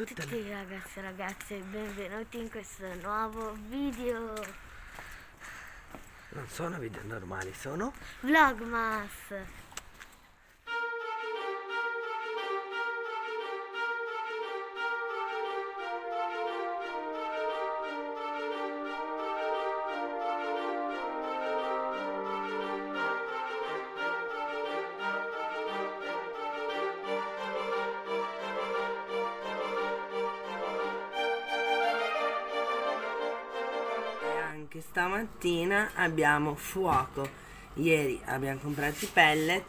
a tutti ragazzi e ragazze, benvenuti in questo nuovo video. Non sono video normali, sono Vlogmas anche stamattina abbiamo fuoco. Ieri abbiamo comprato i pellet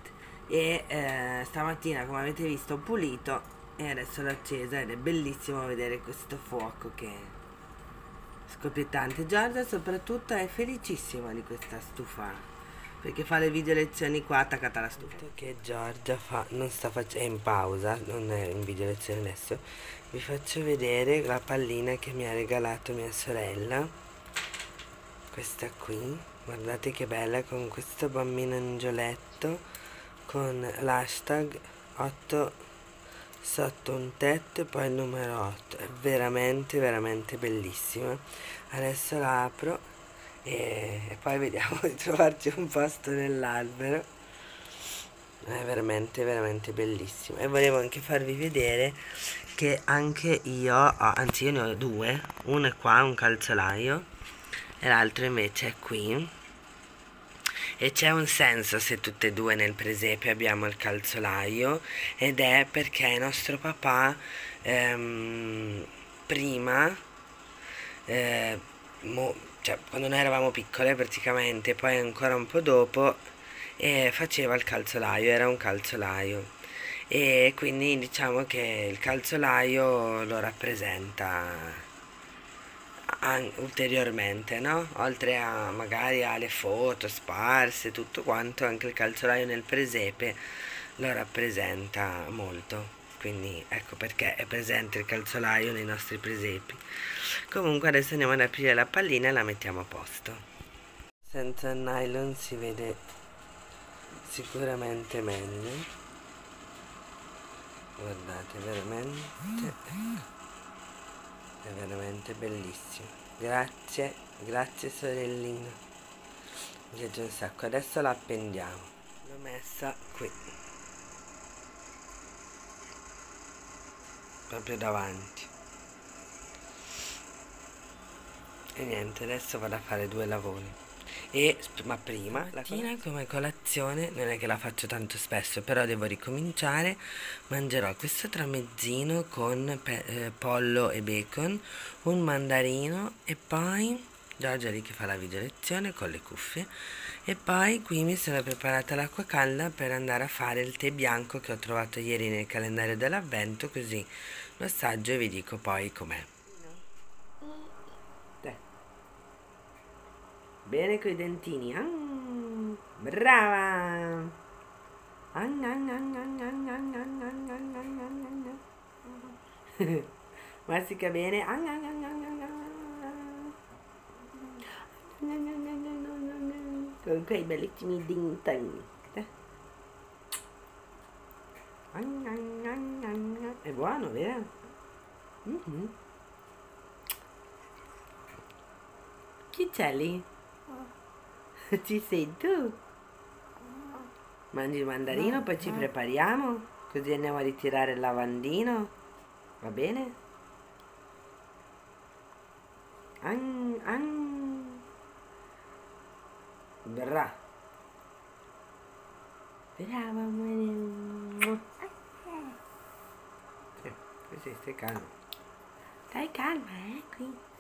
e eh, stamattina, come avete visto, ho pulito e adesso l'ho accesa ed è bellissimo vedere questo fuoco che è scoppiettante. Giorgia soprattutto è felicissima di questa stufa perché fa le video lezioni qua attaccata alla stufa. Che Giorgia fa, non sta facendo, è in pausa, non è in video lezione adesso. Vi faccio vedere la pallina che mi ha regalato mia sorella questa qui. Guardate che bella con questo bambino angioletto con l'hashtag 8 sotto un tetto e poi il numero 8 è veramente veramente bellissima. Adesso la apro e, poi vediamo di trovarci un posto nell'albero. È veramente veramente bellissimo e volevo anche farvi vedere che anche io ho, anzi io ne ho due uno è qua un calzolaio l'altro invece è qui. E c'è un senso se tutte e due nel presepe abbiamo il calzolaio ed è perché nostro papà ehm, prima eh, mo, cioè, quando noi eravamo piccole praticamente poi ancora un po' dopo eh, faceva il calzolaio era un calzolaio. E quindi diciamo che il calzolaio lo rappresenta ulteriormente, no? Oltre a magari alle foto sparse, tutto quanto, anche il calzolaio nel presepe lo rappresenta molto. Quindi ecco perché è presente il calzolaio nei nostri presepi. Comunque adesso andiamo ad aprire la pallina e la mettiamo a posto. Senza nylon si vede sicuramente meglio. Guardate, veramente. Ecco è veramente bellissimo. Grazie grazie sorellina. Mi un sacco. Adesso la appendiamo. L'ho messa qui. Proprio davanti. E niente adesso vado a fare due lavori e ma prima la mattina come colazione non è che la faccio tanto spesso però devo ricominciare. Mangerò questo tramezzino con eh, pollo e bacon un mandarino e poi Giorgia lì che fa la video lezione con le cuffie. E poi qui mi sono preparata l'acqua calda per andare a fare il tè bianco che ho trovato ieri nel calendario dell'avvento così lo assaggio e vi dico poi com'è Bene coi dentini. Ah, brava! Mastica bene. Con quei bellissimi dintini. È buono, vero? Mm -hmm. Chi c'è lì? Ci sei tu? Mangi il mandarino, poi ci prepariamo, così andiamo a ritirare il lavandino. Va bene? An, an. Bra. Brava, amore. Eh, così stai calma. Stai calma, eh, qui.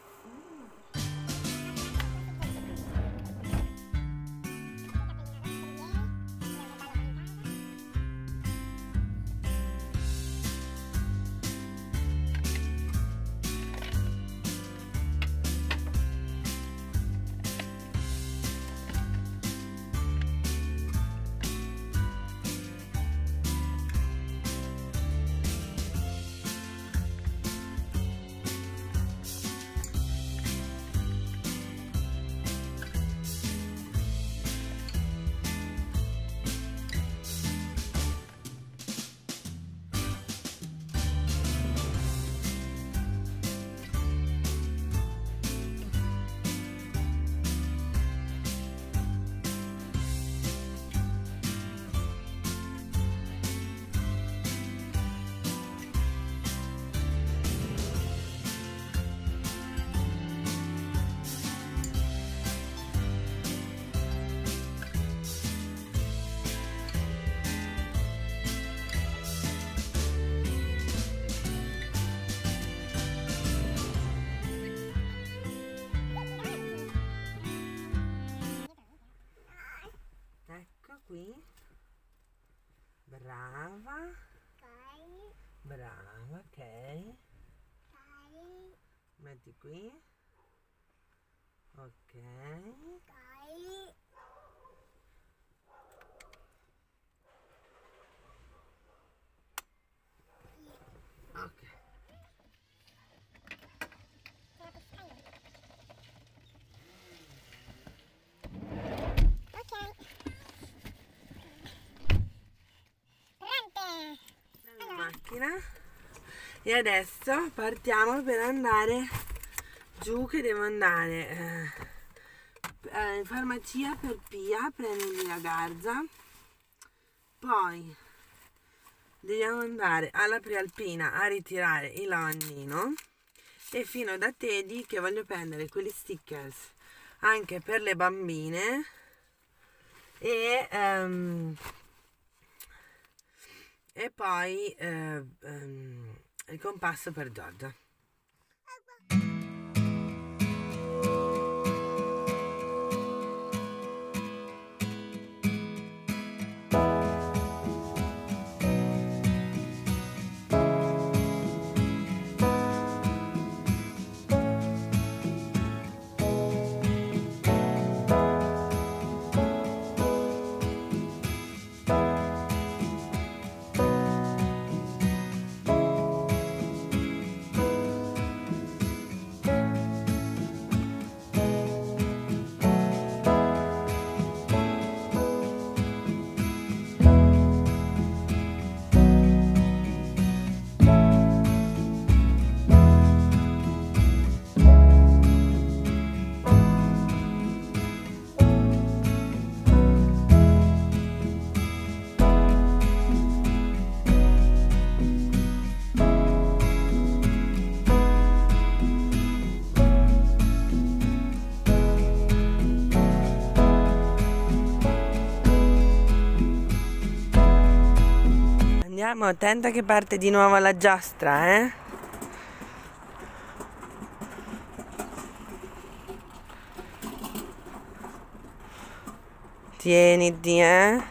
Brava, ok. Metti qui. Ok. dai. Ok. Ok. Pronte? Macchina e adesso partiamo per andare giù che devo andare eh, eh, in farmacia per Pia prendergli la garza. Poi dobbiamo andare alla prealpina a ritirare il lavandino e fino da Teddy che voglio prendere quegli stickers anche per le bambine. E ehm, e poi eh, ehm, il compasso per Giorgia. Andiamo, attenta che parte di nuovo la giostra, eh? Tieniti, eh?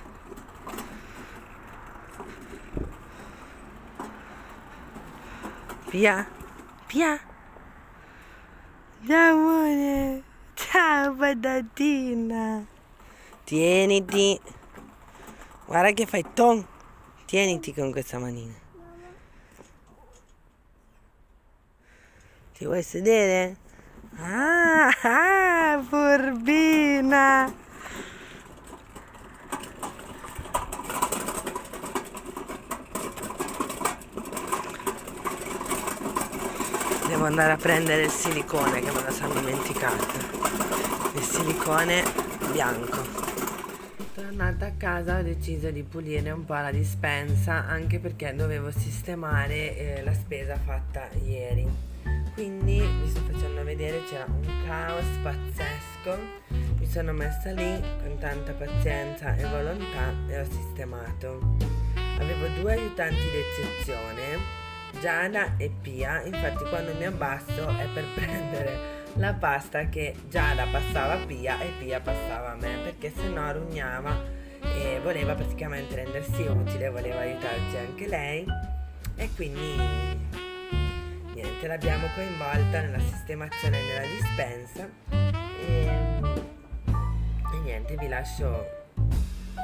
Pia, Pia. Ciao amore. Ciao patatina. Tieniti. Guarda che fai ton. Tieniti con questa manina. Ti vuoi sedere? Ah, ah furbina. Devo andare a prendere il silicone che me lo sono dimenticato. Il silicone bianco. Tornata a casa ho deciso di pulire un po' la dispensa anche perché dovevo sistemare eh, la spesa fatta ieri. Quindi vi sto facendo vedere c'era un caos pazzesco. Mi sono messa lì con tanta pazienza e volontà e ho sistemato. Avevo due aiutanti d'eccezione Giada e Pia, infatti quando mi abbasso è per prendere la pasta che Giada passava a Pia e Pia passava a me, perché se no rugnava e voleva praticamente rendersi utile, voleva aiutarci anche lei e quindi niente, l'abbiamo coinvolta nella sistemazione della dispensa e, e niente, vi lascio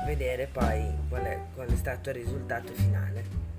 vedere poi qual è, qual è stato il risultato finale.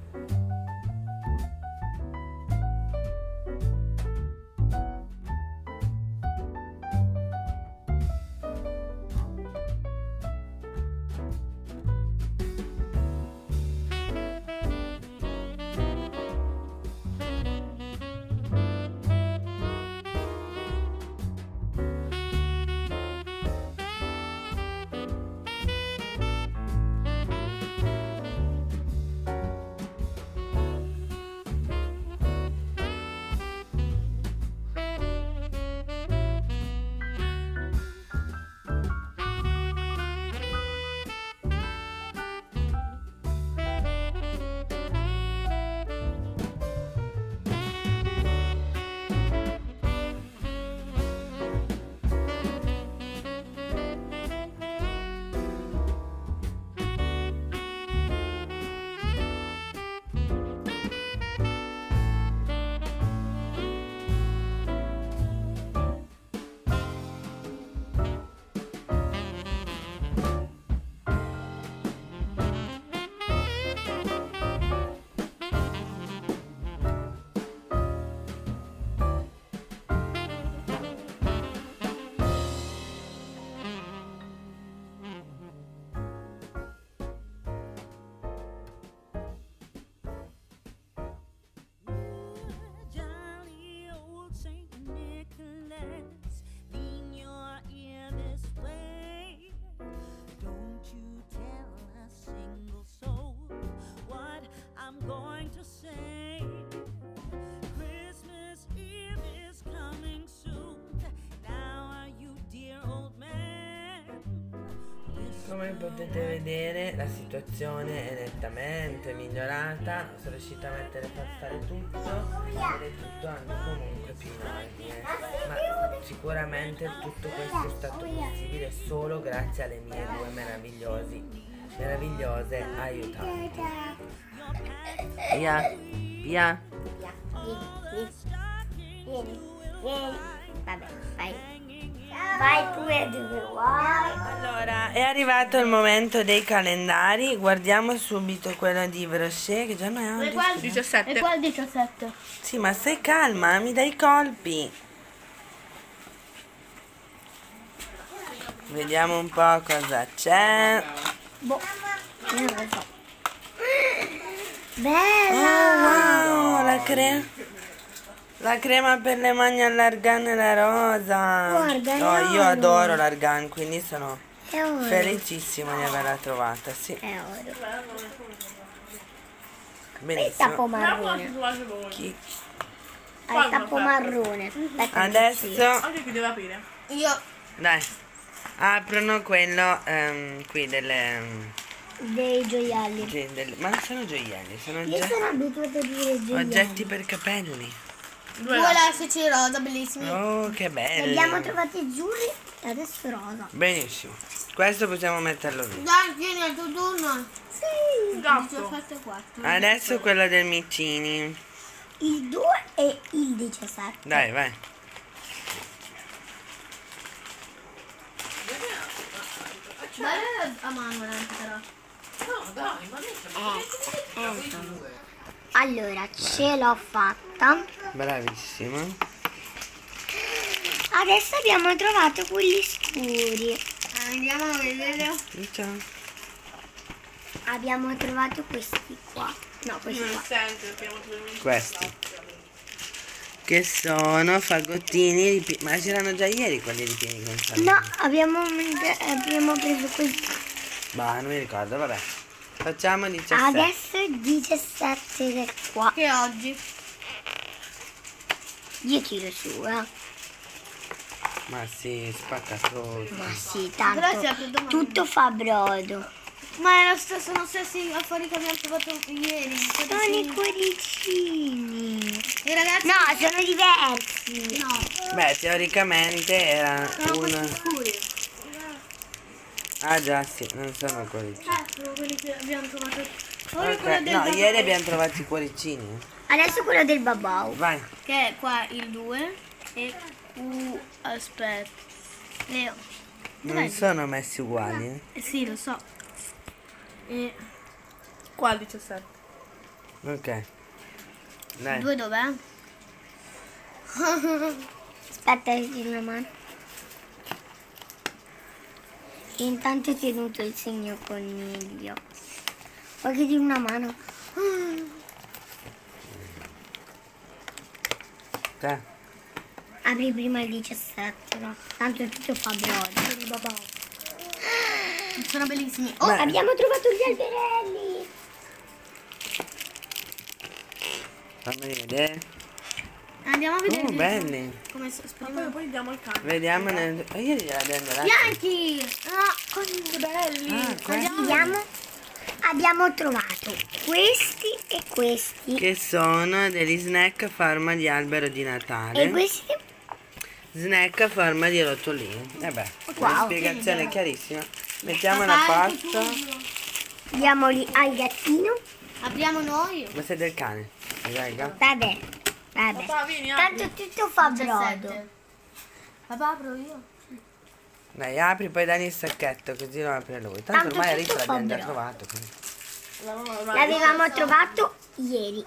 Come potete vedere la situazione è nettamente migliorata, sono riuscita a mettere a passare tutto è tutto anche comunque più in ordine. Ma sicuramente tutto questo è stato possibile solo grazie alle mie due meravigliosi, meravigliose aiutanti. Via, via. Vieni, vieni, vieni. Vabbè, vai. Vai pure dove vuoi. Allora, è arrivato il momento dei calendari, guardiamo subito quello di Brochet che già non è oggi. 17. E qua il 17. Sì, ma stai calma, mi dai colpi. Vediamo un po' cosa c'è. Boh, non lo so. Oh, Bella! wow, la crema. La crema per le mani all'argan e la rosa. Guarda, No, io oro. adoro l'argan, quindi sono felicissimo di averla trovata, sì. È oro. Il Benissimo. tappo marrone. Chi- Ha il tappo marrone. Adesso, Oggi chi deve aprire? Io dai, aprono quello ehm, qui delle... dei gioielli. Sì, del- ma non sono gioielli, sono Io oggetti, sono abituata a dire gioielli. oggetti per capelli. Elastici rosa, bellissimi. Oh, che Ne belli. abbiamo trovati azzurri e adesso rosa. Benissimo. Questo possiamo metterlo lì. Dai, tieni al tuo turno. Sì. gatto. 17 e 4. Adesso quello del Micini. Il 2 e il 17. Dai, vai. Dai a anche però. Allora, ce l'ho fatta. Bravissima. Adesso abbiamo trovato quelli scuri. Andiamo a vedere. Ciao. Abbiamo trovato questi qua. No, questi Non qua. tutti Questi. Che sono fagottini ripieni. Ma c'erano già ieri quelli ripieni con sale. No, abbiamo, abbiamo preso questi. Bah, non mi ricordo, vabbè. Facciamo 17. Adesso il 17 è qua. Che oggi. Io tiro su, eh. Ma sì, spacca tutto. Ma sì, tanto si tutto fa brodo. Ma è lo stesso, sono lo stessi affari che abbiamo trovato ieri. Sono i cuoricini. E ragazzi, No, sono diversi. no, Beh, teoricamente era sono un... Ah già, sì, non sono quelli. Sono quelli che abbiamo trovato. Ora Ok, quello del No, babà, ieri abbiamo trovato i cuoricini. Adesso quello del babau. Vai. Che è qua il 2 e uh, aspetta. Leo. Non sono messi uguali. eh. Eh sì, lo so. E Qua il 17. Ok. Dai. due dov'è? Aspetta, ti tiro una mano. Intanto ho tenuto il segno coniglio. Vuoi che tiro una mano? Te. Apri prima il 17, no? Tanto tutto fa brodo. Sono bellissimi. Oh, Beh. abbiamo trovato gli alberelli! Fammi vedere. Andiamo a vedere Oh, belli. come esprime. poi, poi diamo il cane. Vediamo nel... Oh, ieri gliel'abbiamo dato. Bianchi! No, così belli. Ah, questi. Abbiamo, abbiamo trovato questi e questi. Che sono degli snack a forma di albero di Natale. E questi Snack a forma di rotolini. Vabbè, una Wow. spiegazione chiarissima. Mettiamola a posto. diamoli al gattino. Apriamo noi. Ma sei del cane. Raga. Vabbè, vabbè. Papà, vieni, apri. Tanto tutto fa brodo. 17. Papà, apro io. Dai, apri, poi dai il sacchetto, così lo apre lui. Tanto, Tanto ormai fa l'abbiamo già trovato. L'avevamo trovato ieri.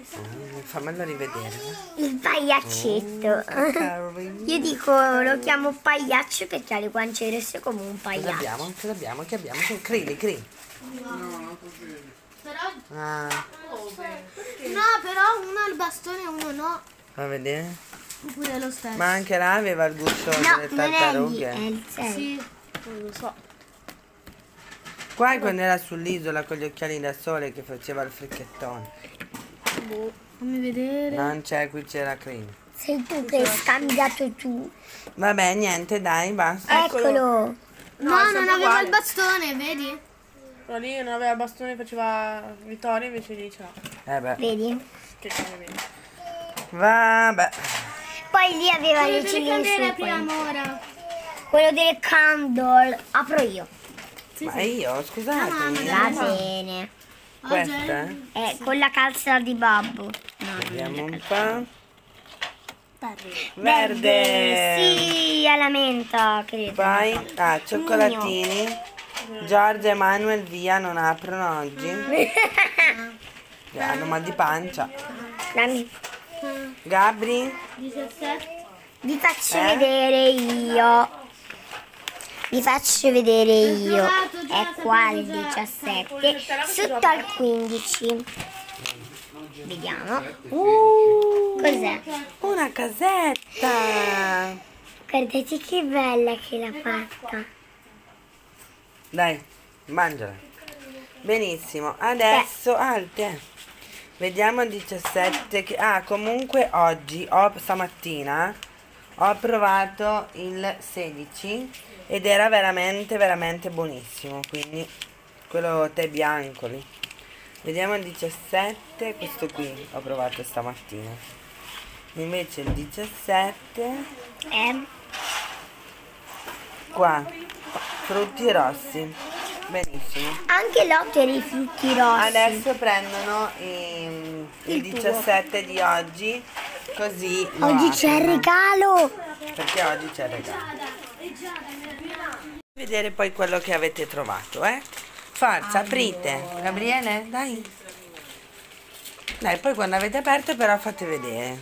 Mm, Fammelo rivedere. Il pagliaccetto. Carolina. Io dico, lo chiamo pagliaccio perché ha le guance rosse come un pagliaccio. abbiamo? Cosa abbiamo? Che abbiamo? Che crini, crini. Però, Ah, no, però uno ha il bastone e uno no. fa vedere. Oppure è lo stesso. Ma anche là aveva il gusto No, delle non è tartarughe. è il 6. Sì, non lo so. Qua quando era sull'isola con gli occhiali da sole che faceva il fricchettone. Boh, fammi vedere. Non c'è, qui c'era Crini. Sei tu che hai scambiato tu. Vabbè, niente, dai, basta. Eccolo. No, non sempre aveva il bastone, vedi? No, lì non aveva bastone, faceva vittoria, invece lì ce l'ha. Eh beh. Vedi? Che cambia bene. Vabbè. Poi lì aveva Quello le candele su apriamo quello. ora. Quello delle candle. Apro io. Ma io, scusatemi. Va bene. Questa? È con la calza di babbo. No, Vediamo un po'. Verde. Sì, alla menta, credo. Poi, ah, cioccolatini. Giorgia e Manuel via, non aprono oggi. Hanno mal di pancia. Dammi. Gabri? 17. Vi faccio Eh? vedere io. Vi faccio vedere io. È qua il sapevo già. 17. Sotto al 15. Vediamo. Uh, cos'è? Una casetta. Guardate che bella che l'ha fatta. Dai, mangiala. Benissimo, adesso alte. Vediamo il 17 che ah, comunque oggi ho stamattina ho provato il 16 ed era veramente veramente buonissimo, quindi quello tè bianco lì. Vediamo il 17, questo qui ho provato stamattina. Invece il 17 Eh? qua frutti rossi. Benissimo. Anche l'otto i frutti rossi. Adesso prendono i- il 17 di oggi, così Oggi c'è il regalo. Perché oggi c'è il regalo. Vedere poi quello che avete trovato, eh? Forza, aprite. Gabriele, dai. Dai, poi quando avete aperto però fate vedere.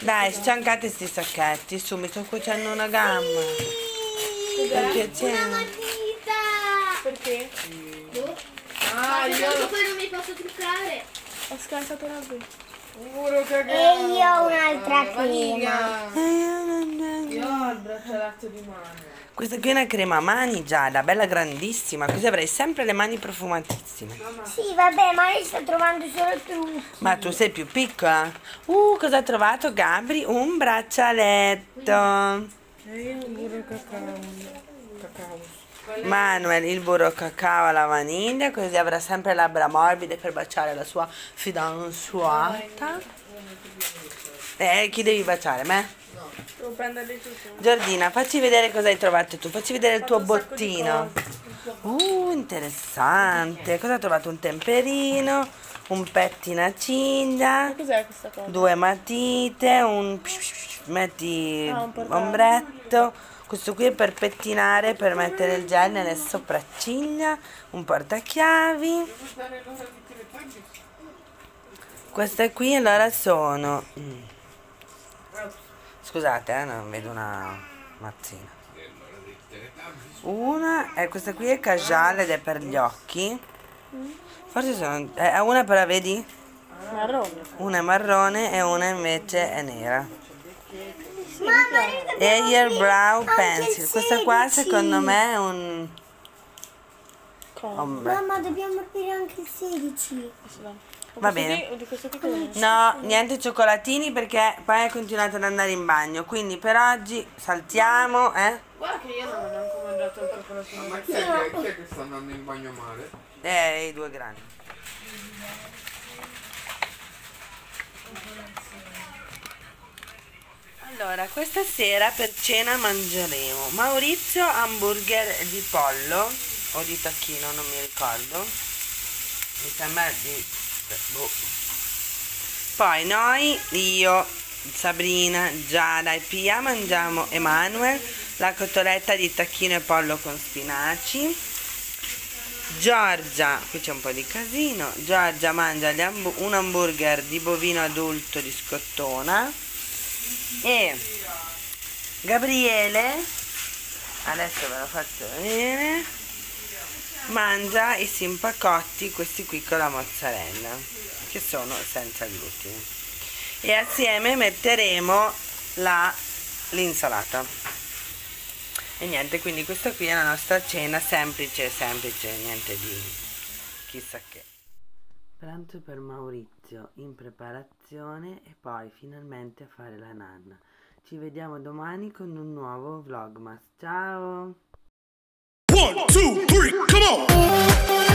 Dai, sciancate sti sacchetti, su, mi sto cuocendo una gamba. Per piacere. Perché? Ah, io poi non mi posso truccare. Ho scansato la B. E io ho un'altra crema. Io ho il braccialetto di mano. Questa qui è una crema a mani Giada, bella grandissima, così avrai sempre le mani profumatissime. Sì, vabbè, ma io sto trovando solo tu. Ma tu sei più piccola? Uh, cosa ha trovato Gabri? Un braccialetto. Burro cacao. Cacao. Manuel, il burro cacao alla vaniglia, così avrà sempre labbra morbide per baciare la sua fidanzata. Eh, chi devi baciare? Me? Devo prenderli tutti. Giordina, facci vedere cosa hai trovato tu, facci vedere il tuo bottino. Uh, interessante. Cosa hai trovato? Un temperino, un pettinaciglia, Cos'è questa cosa? due matite, un metti Ah, un ombretto. Questo qui è per pettinare, per mettere il gel nelle sopracciglia, un portachiavi. Queste qui allora sono... mm. Scusate, eh, non vedo una mazzina. Una, eh, questa qui è casual ed è per gli occhi. Forse sono... Eh, una però vedi? Marrone. Una è marrone e una invece è nera. Air Brow Pencil. Questa qua secondo me è un ombre. Mamma, dobbiamo aprire anche il 16. Va bene. È? No, niente cioccolatini perché poi hai continuato ad andare in bagno. Quindi per oggi saltiamo, eh? Guarda che io non ho neanche mangiato il cioccolatino. Ma chi è, che, chi è che sta andando in bagno male? Eh, i due grandi. Allora, questa sera per cena mangeremo Maurizio hamburger di pollo o di tacchino, non mi ricordo. Mi sembra di... boh. Poi noi, io, Sabrina, Giada e Pia mangiamo Emanuel la cotoletta di tacchino e pollo con spinaci. Giorgia, qui c'è un po' di casino, Giorgia mangia gli hambu- un hamburger di bovino adulto di scottona e Gabriele, adesso ve lo faccio vedere, mangia i simpacotti, questi qui con la mozzarella, che sono senza glutine. E assieme metteremo la- l'insalata. E niente, quindi questa qui è la nostra cena semplice, semplice, niente di chissà che. Pranzo per Maurizio, in preparazione e poi finalmente a fare la nanna. Ci vediamo domani con un nuovo Vlogmas. Ciao! One, two, three, come on!